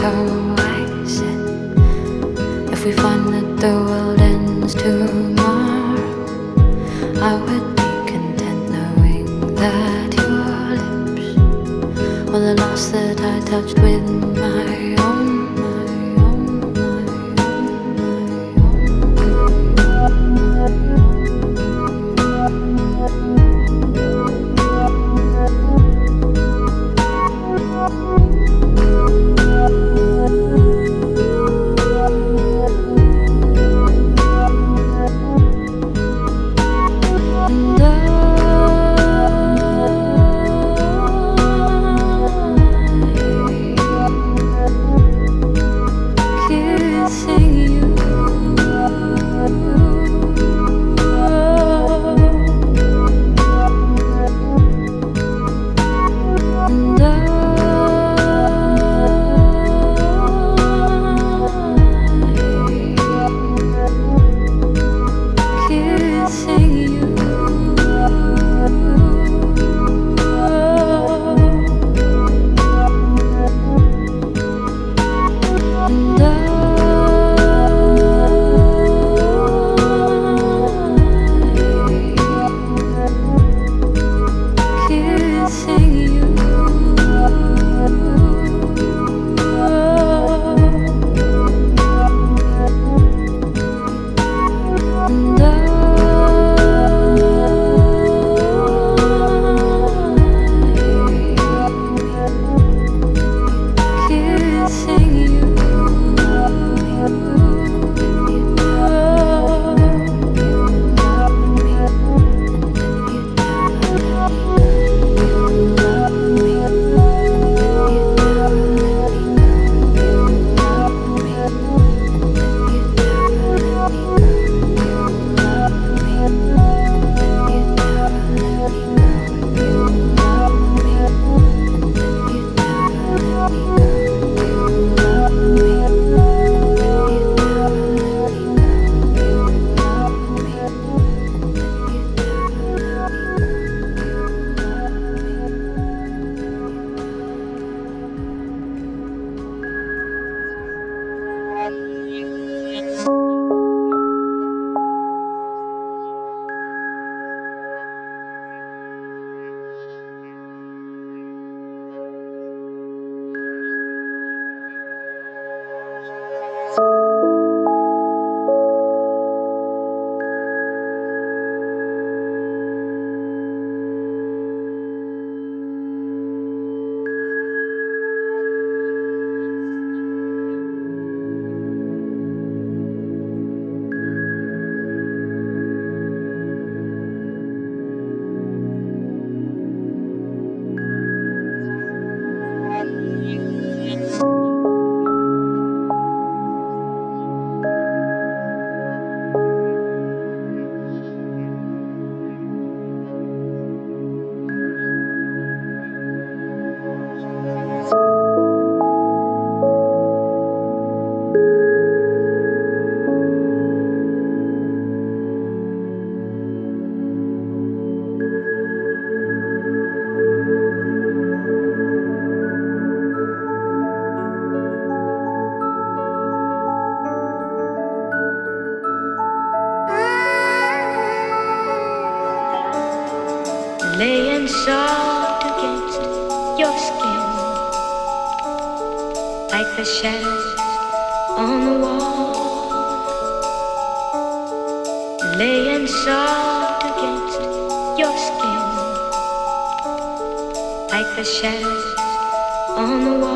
sunrise. If we find that the world ends tomorrow, I would be content knowing that your lips were the last that I touched with. lay and soft against your skin, like the shadows on the wall. Lay and soft against your skin, like the shadows on the wall.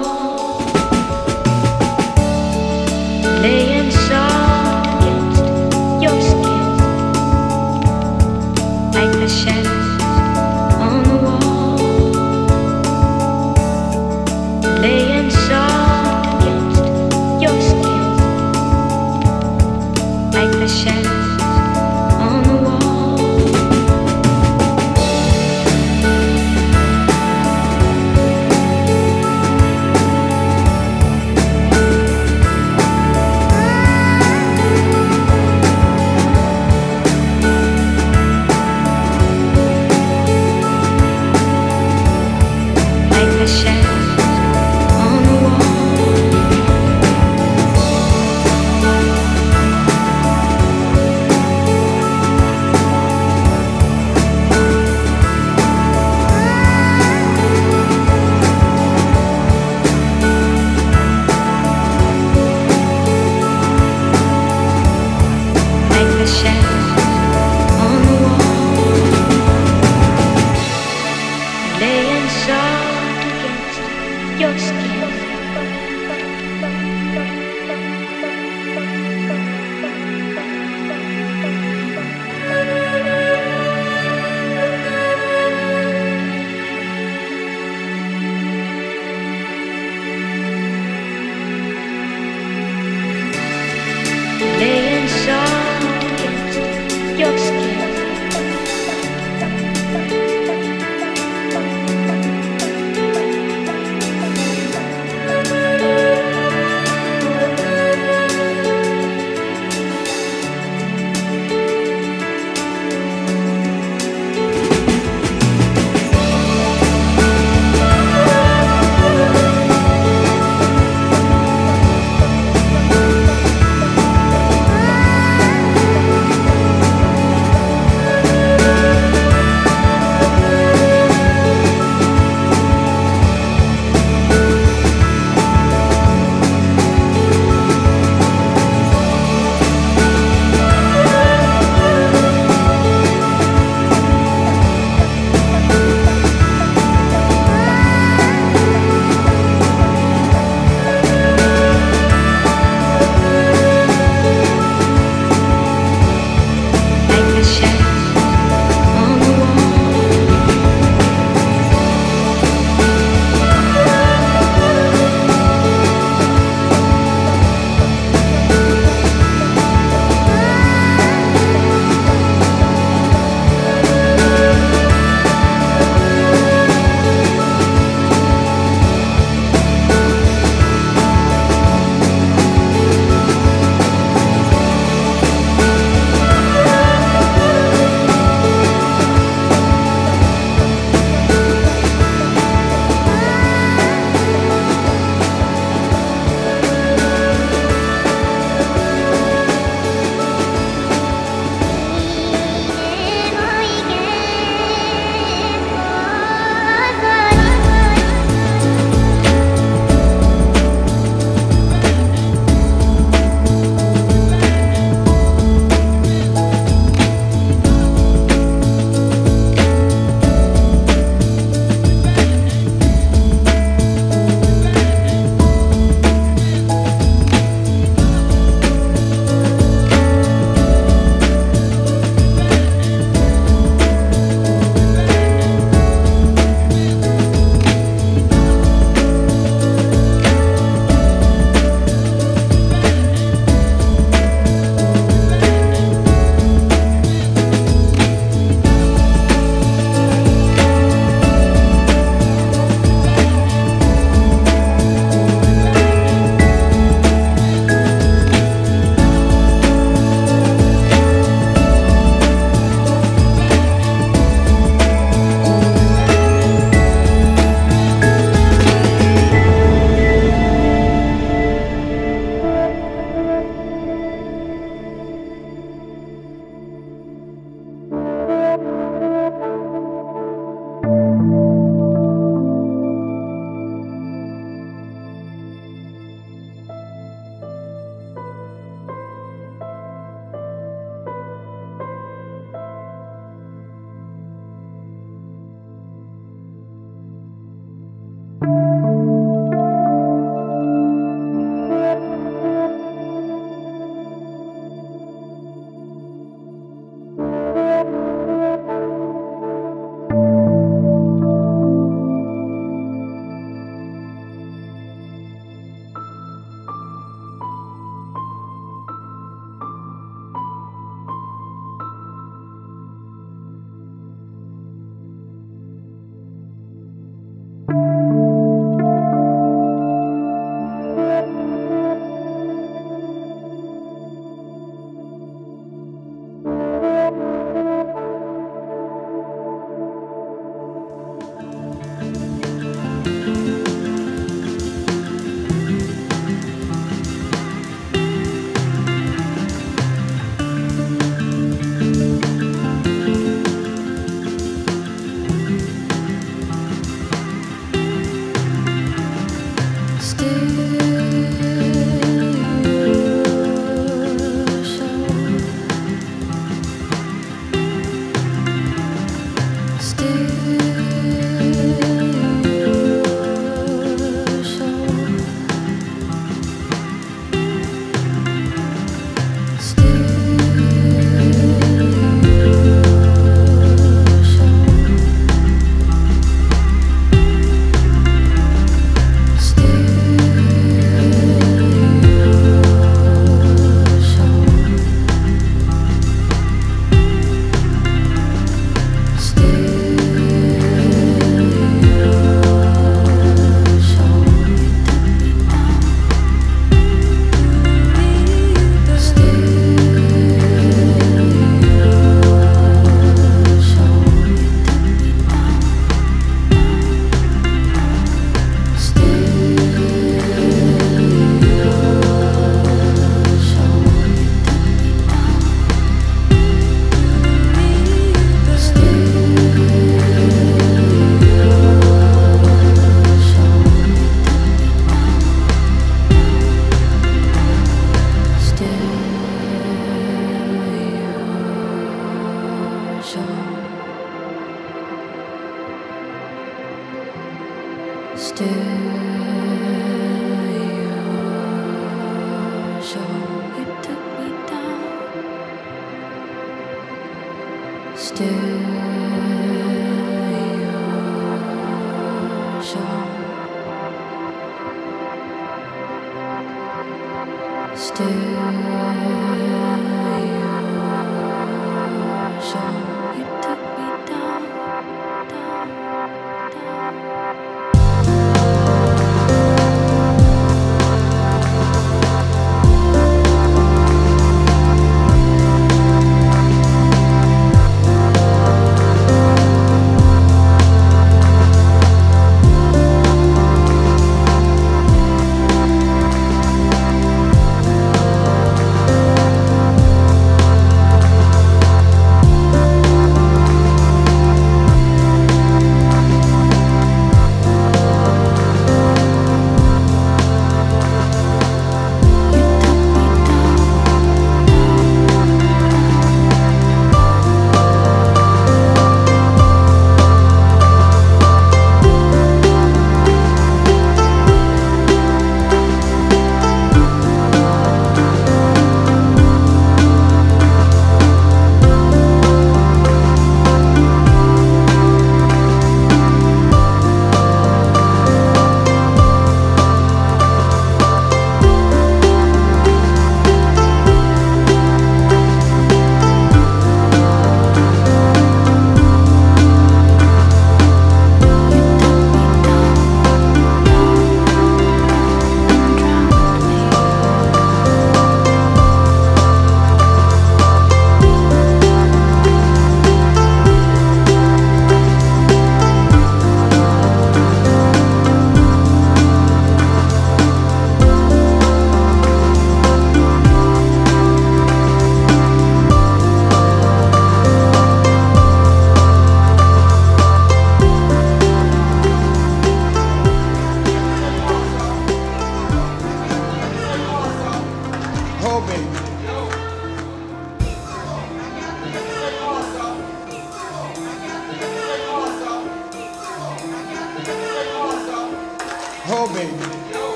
stir.